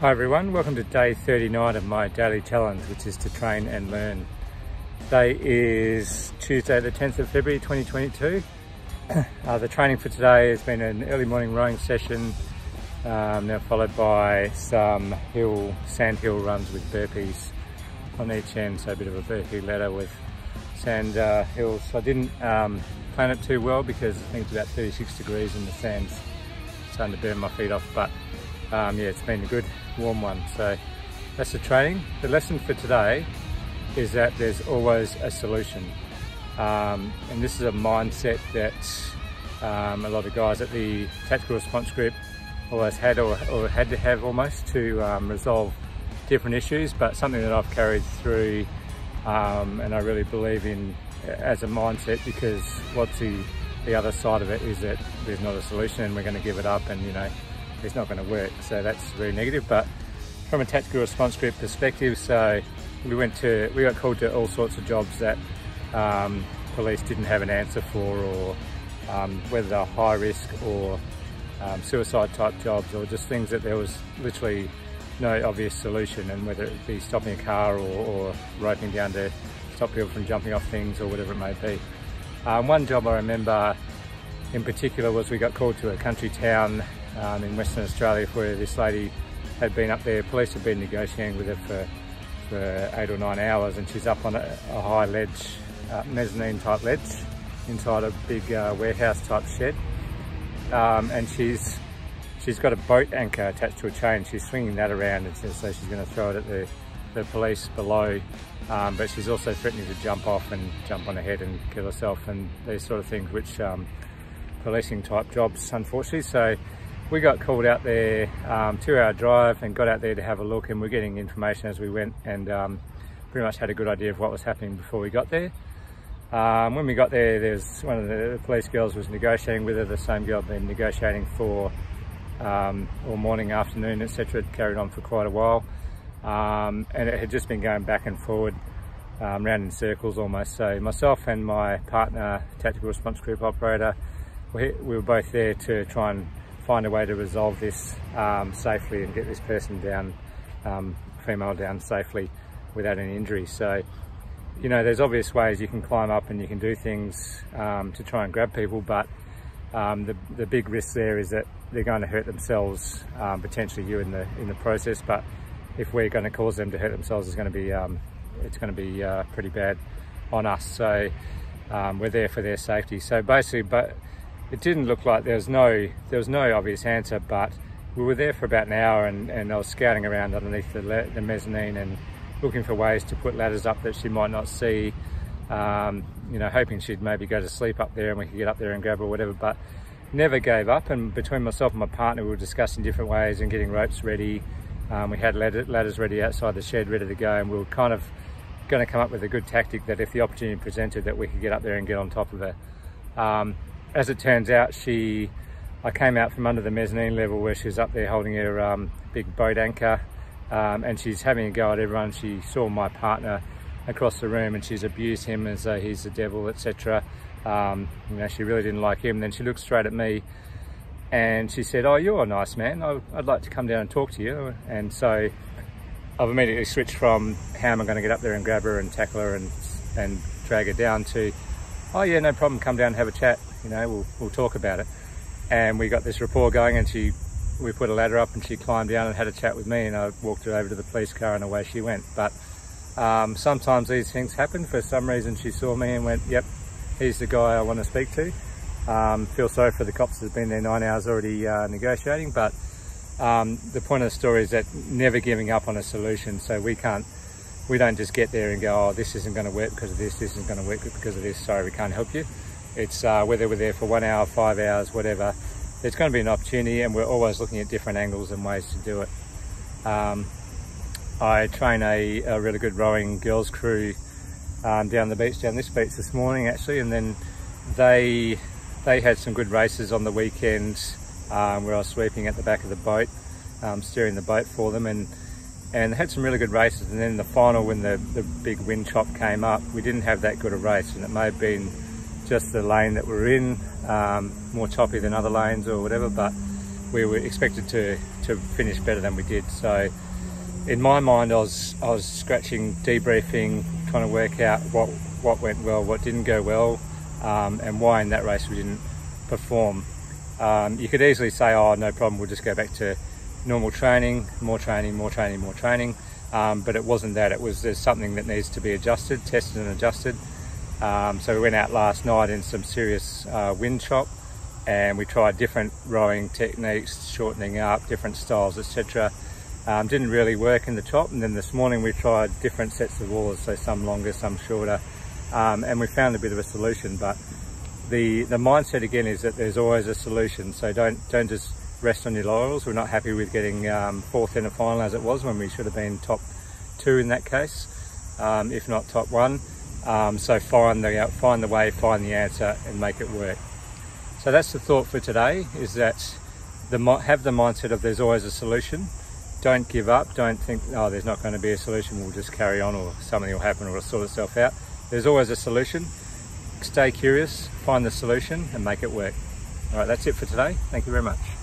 Hi everyone, welcome to day 39 of my daily challenge, which is to train and learn. Today is Tuesday the 10th of February 2022. Uh, the training for today has been an early morning rowing session, um, now followed by some hill, sand hill runs with burpees on each end, so a bit of a burpee ladder with sand uh, hills. I didn't um, plan it too well because I think it's about 36 degrees and the sand's starting to burn my feet off, but um, yeah, it's been a good warm one. So that's the training. The lesson for today is that there's always a solution. Um, and this is a mindset that um, a lot of guys at the tactical response group always had or, or had to have almost to um, resolve different issues, but something that I've carried through um, and I really believe in as a mindset because what's the, the other side of it is that there's not a solution and we're going to give it up and you know it's not going to work. So that's very negative. But from a tactical response group perspective, so we went to we got called to all sorts of jobs that um, police didn't have an answer for, or um, whether they're high risk or um, suicide type jobs, or just things that there was literally no obvious solution, and whether it be stopping a car or, or roping down to stop people from jumping off things or whatever it may be. Um, one job I remember in particular was we got called to a country town um, in Western Australia where this lady had been up there, police had been negotiating with her for, for eight or nine hours and she's up on a, a high ledge, uh, mezzanine type ledge inside a big uh, warehouse type shed. Um, and she's she's got a boat anchor attached to a chain. She's swinging that around and says so she's going to throw it at the, the police below. Um, but she's also threatening to jump off and jump on her head and kill herself and these sort of things which um, policing type jobs unfortunately. So we got called out there, um, two hour drive and got out there to have a look and we're getting information as we went and um, pretty much had a good idea of what was happening before we got there. Um, when we got there, there's one of the police girls was negotiating with her, the same girl had been negotiating for um, all morning, afternoon, etc. carried on for quite a while. Um, and it had just been going back and forward, um, round in circles almost. So myself and my partner, tactical response group operator, we, we were both there to try and find a way to resolve this um, safely and get this person down, um, female down safely without any injury. So, you know, there's obvious ways you can climb up and you can do things um, to try and grab people, but um, the, the big risk there is that they're going to hurt themselves, um, potentially you in the in the process. But if we're going to cause them to hurt themselves, it's going to be um, it's going to be uh, pretty bad on us. So we're there for their safety. So basically, but it didn't look like there was no there was no obvious answer, but we were there for about an hour and, and I was scouting around underneath the, the mezzanine and looking for ways to put ladders up that she might not see. Um, you know, hoping she'd maybe go to sleep up there and we could get up there and grab her or whatever, but never gave up. And between myself and my partner, we were discussing different ways and getting ropes ready. Um, we had ladders ready outside the shed, ready to go, and we were kind of going to come up with a good tactic that if the opportunity presented, that we could get up there and get on top of her. Um, as it turns out, she, I came out from under the mezzanine level where she was up there holding her um, big boat anchor um, and she's having a go at everyone. She saw my partner across the room and she's abused him as though he's the devil, etc. Um, you know, she really didn't like him. Then she looked straight at me and she said, oh, you're a nice man. I'd like to come down and talk to you. And so I've immediately switched from how am I going to get up there and grab her and tackle her and, and drag her down to, oh yeah, no problem, come down and have a chat you know, we'll, we'll talk about it. And we got this rapport going and she, we put a ladder up and she climbed down and had a chat with me and I walked her over to the police car and away she went. But um, sometimes these things happen. For some reason she saw me and went, yep, he's the guy I want to speak to. Um, feel sorry for the cops that have been there nine hours already uh, negotiating, but um, the point of the story is that never giving up on a solution. So we can't, we don't just get there and go, oh, this isn't going to work because of this, this isn't going to work because of this, sorry, we can't help you. It's uh, whether we're there for one hour, five hours, whatever. There's going to be an opportunity, and we're always looking at different angles and ways to do it. Um, I train a, a, really good rowing girls crew um, down the beach, down this beach this morning actually, and then they they had some good races on the weekend um, where I was sweeping at the back of the boat, um, steering the boat for them, and and had some really good races. And then the final, when the the big wind chop came up, we didn't have that good a race, and it may have been just the lane that we're in, um, more choppy than other lanes or whatever, but we were expected to, to finish better than we did. So in my mind, I was, I was scratching, debriefing, trying to work out what, what went well, what didn't go well, um, and why in that race we didn't perform. Um, you could easily say, oh, no problem, we'll just go back to normal training, more training, more training, more training. Um, but it wasn't that, it was there's something that needs to be adjusted, tested and adjusted. Um, so we went out last night in some serious uh, wind chop and we tried different rowing techniques, shortening up, different styles, etc. Um, didn't really work in the chop, and then this morning we tried different sets of oars, so some longer, some shorter, um, and we found a bit of a solution. But the, the mindset again is that there's always a solution, so don't, don't just rest on your laurels. We're not happy with getting um, fourth in a final as it was when we should have been top two in that case, um, if not top one. Um, so find the, find the way, find the answer and make it work. So that's the thought for today is that the, have the mindset of there's always a solution. Don't give up. Don't think, oh, there's not going to be a solution. We'll just carry on or something will happen or it'll sort itself out. There's always a solution. Stay curious, find the solution and make it work. All right, that's it for today. Thank you very much.